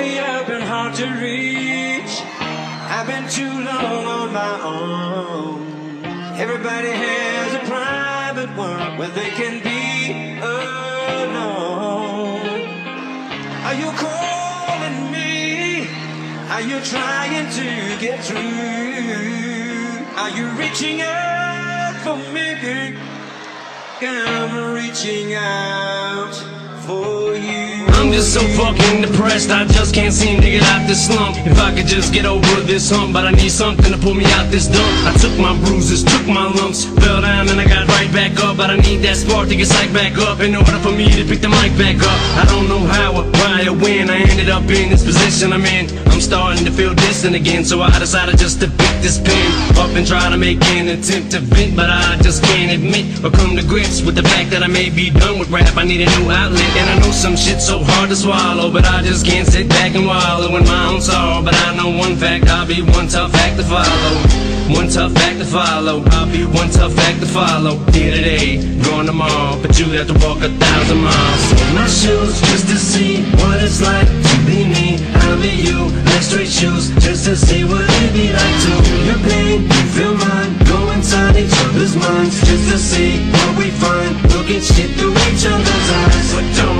I've been hard to reach. I've been too long on my own. Everybody has a private world where they can be alone. Are you calling me? Are you trying to get through? Are you reaching out for me? I'm reaching out. I'm just so fucking depressed, I just can't seem to get out this slump. If I could just get over this hump, but I need something to pull me out this dump. I took my bruises, took my lumps, fell down and I got right back up. But I need that spark to get psyched back up in order for me to pick the mic back up. I don't know how or why or when I ended up in this position I'm in. I'm starting to feel distant again, so I decided just to pick this pen up and try to make an attempt to vent, but I just can't admit or come to grips with the fact that I may be done with rap. I need a new outlet, and I know some shit's so hard to swallow, but I just can't sit back and wallow in my own sorrow. But I know one fact, I'll be one tough act to follow. One tough act to follow. I'll be one tough act to follow. Here today, gone tomorrow, but you have to walk a thousand miles. In my shoes just to see what it's like to be me. I'll be you, like straight shoes, just to see what it'd be like to feel your pain, feel mine. Go inside each other's minds, just to see what we find. Look at shit through each other's eyes, but don't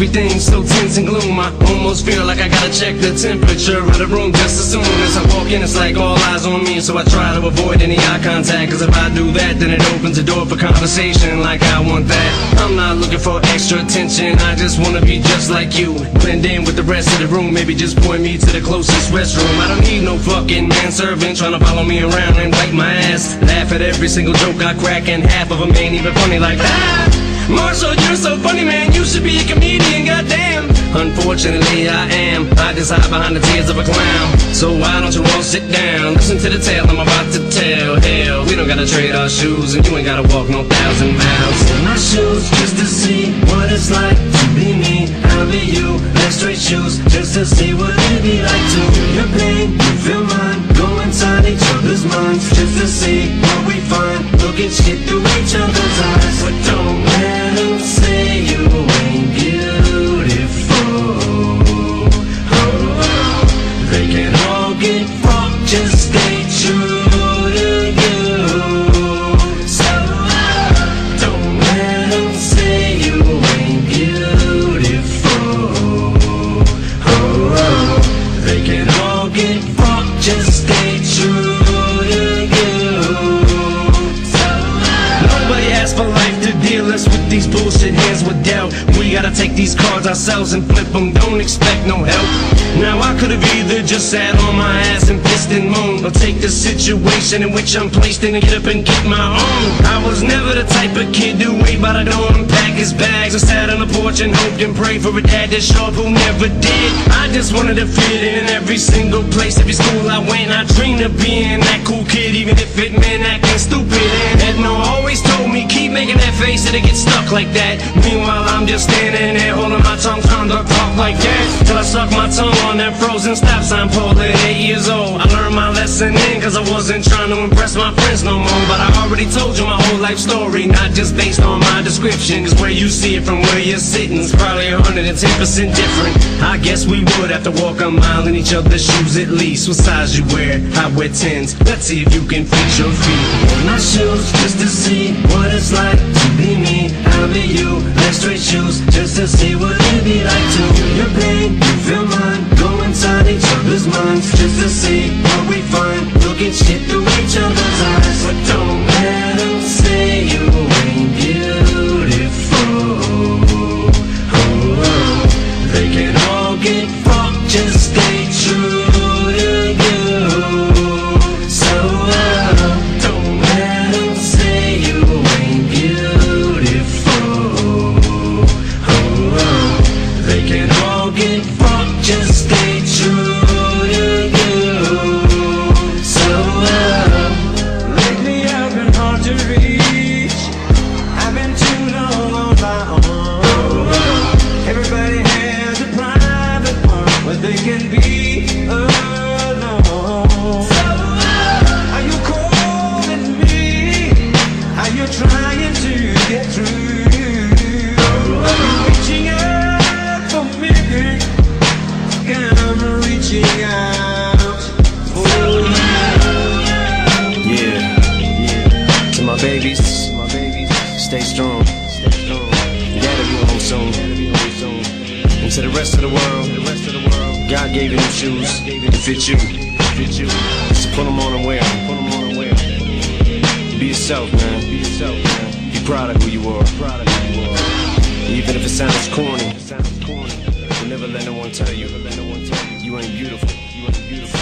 Everything's so tense and gloom. I almost feel like I gotta check the temperature of the room just as soon as I walk in. It's like all eyes on me, so I try to avoid any eye contact. Cause if I do that, then it opens the door for conversation like I want that. I'm not looking for extra attention, I just wanna be just like you. Blend in with the rest of the room, maybe just point me to the closest restroom. I don't need no fucking manservant trying to follow me around and wipe my ass. Laugh at every single joke I crack, and half of them ain't even funny like that. Marshall, you're so funny, man. You should be a comedian, goddamn. Unfortunately, I am. I just hide behind the tears of a clown. So why don't you all sit down? Listen to the tale I'm about to tell. Hell, we don't gotta trade our shoes, and you ain't gotta walk no thousand miles. In my shoes, just to see what it's like to be me. I'll be you. Straight shoes, just to see what it'd be like to feel your pain, you feel mine. Go inside each other's minds, just to see what we find. Look at shit through each other's eyes, but don't Gotta take these cards ourselves and flip them, don't expect no help. Now I could've either just sat on my ass and pissed and moaned, or take the situation in which I'm placed in and get up and get my own. I was never the type of kid to wait by the door and pack his bags. I sat on the porch and hoped and prayed for a dad that showed who never did. I just wanted to fit in every single place, every school I went. I dreamed of being that cool kid, even if it meant acting stupid. It'll get stuck like that. Meanwhile, I'm just standing there holding my tongue, trying to talk like that. Till I suck my tongue on that frozen stop sign pole at eight years old. I lesson cause I wasn't trying to impress my friends no more. But I already told you my whole life story, not just based on my description. Cause where you see it from where you're sitting is probably 110% different. I guess we would have to walk a mile in each other's shoes at least. What size you wear? I wear 10s. Let's see if you can fit your feet in my shoes just to see what it's like to be me. I'll be you, like straight shoes, just to see what it'd be like to feel your pain, you feel mine. Go inside each other's minds, just to see what we stay strong. Gotta be home soon. And to the rest of the world, God gave you them shoes to fit you. So put them on and wear them. Be yourself, man. Be proud of who you are. Even if it sounds corny, never let no one tell you. You ain't beautiful. You ain't beautiful.